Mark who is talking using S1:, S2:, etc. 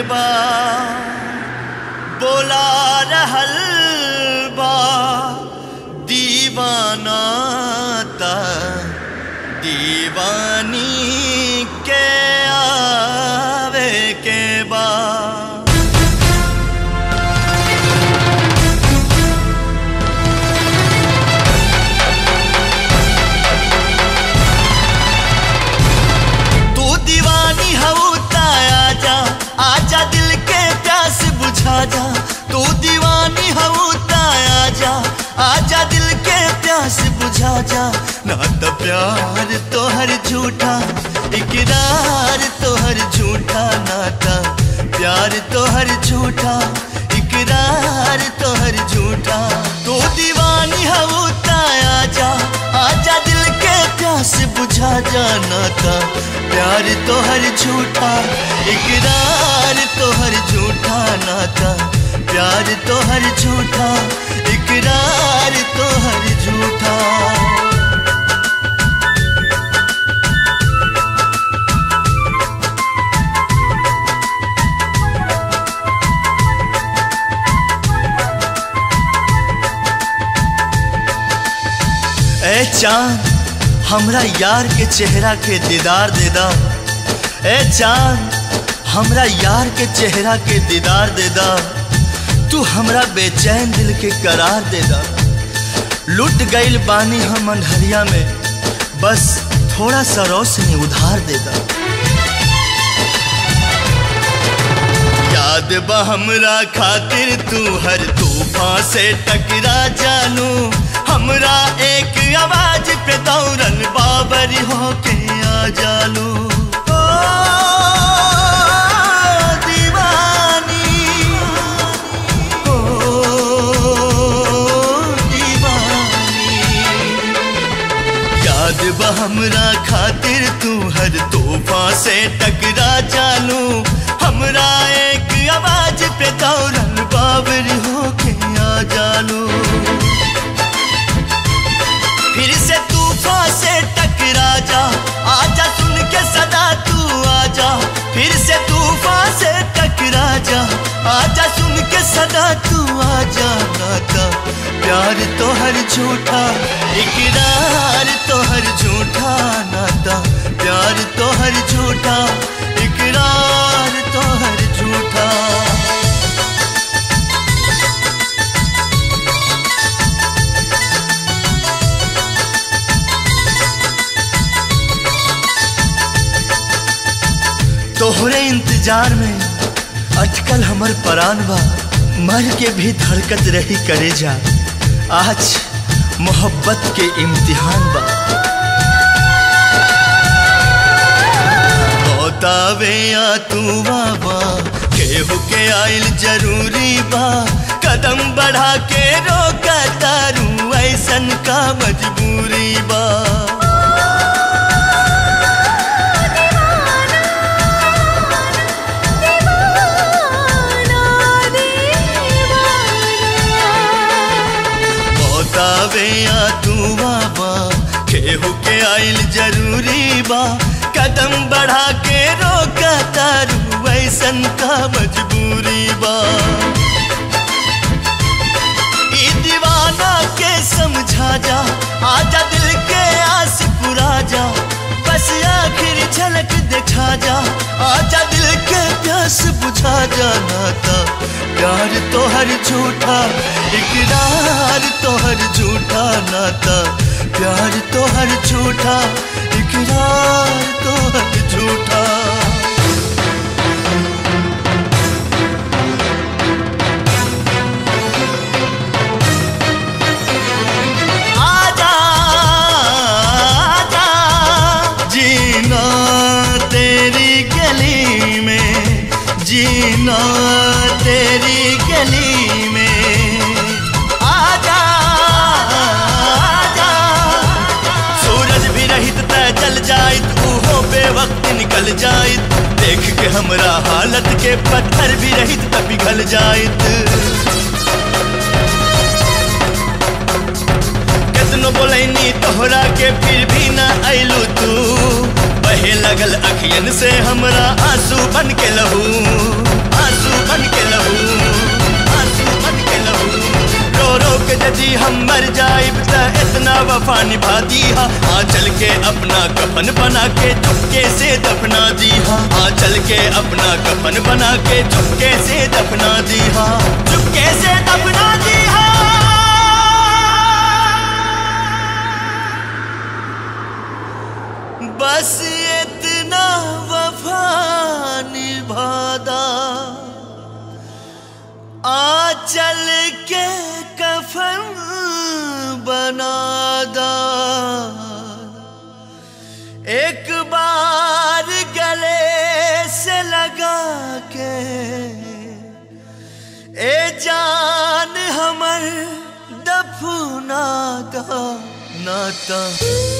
S1: बेबा बोला रहल बा दीवाना ता दीवानी जा ना तो प्यार तोहर झूठा, इकरार तोहर झूठा नाता। प्यार तोहर झूठा, इकरार तोहर झूठा। तू दीवानी हवू आजा आजा दिल के प्यास बुझा जाना था प्यार तोहर झूठा, इकरार तोहर झूठा नाता। प्यार तोहर झूठा, इकरार तोहर चाँद हमरा यार के चेहरा के दीदार दे दा। ए चाँद हमरा यार के चेहरा के दीदार दे दा। तू हमरा बेचैन दिल के करार दे दा। लुट गईल बानी हम अंधरिया में, बस थोड़ा सा रोशनी उधार दे दा। याद बा हमरा खातिर तू हर तूफ़ान से टकरा जानू। हमरा एक आवाज़ पे दौड़ल बाबर होके आ जालू दीवानी। दीवानी। हमरा खातिर तू हर तोहफा से टकरा जानू हमरा एक आवाज़ पे दौड़ल बाबर होके आ जानू सदा तू आजा नाता प्यार तो हर झूठा, इकरार तो हर झूठा नाता प्यार तो हर झूठा, इकरार तो हर झूठा। तोहरे इंतज़ार में अटकल हमर परान बा मर के भी धड़कत रही करे जा। आज मोहब्बत के इम्तिहान बा। बतावे या तू बाबा केहू के आइल ज़रूरी बा। कदम बढ़ा के रोका तारू, ऐसन का मजबूरी बा। बतावे या तू बाबा, केहू के आइल ज़रूरी बा। कदम बढ़ा के रोका तारू, ऐसन का मजबूरी बा। दीवाना के समझा जा, आजा दिल के आस पुरा जा बस आखिर झलक दिखा जा, आजा दिल के प्यास बुझा जा, नाता। प्यार तो हर झूठा हर हमरा हालत के पत्थर भी रहित त पिघल जाइत कितनो बोलैनी तोहरा के फिर भी ना अइलू तू। बहे लगल अखियन से हमरा आँसू बन के लहू। आँसू बन के लहू। आँसू बन के लहू। रो रो के यदि हम मर जाइब त इतना वफा निभा दीहा। आ चल के अपना कफन बना के चुपके से दफना दीहा। आ चल के अपना कफन बना के चुपके से दफना दीहा चुपके से दफना दीहा बस इतना वफा निभादा आ, चल के कफन बना दा। ए हमर दफना दा नाता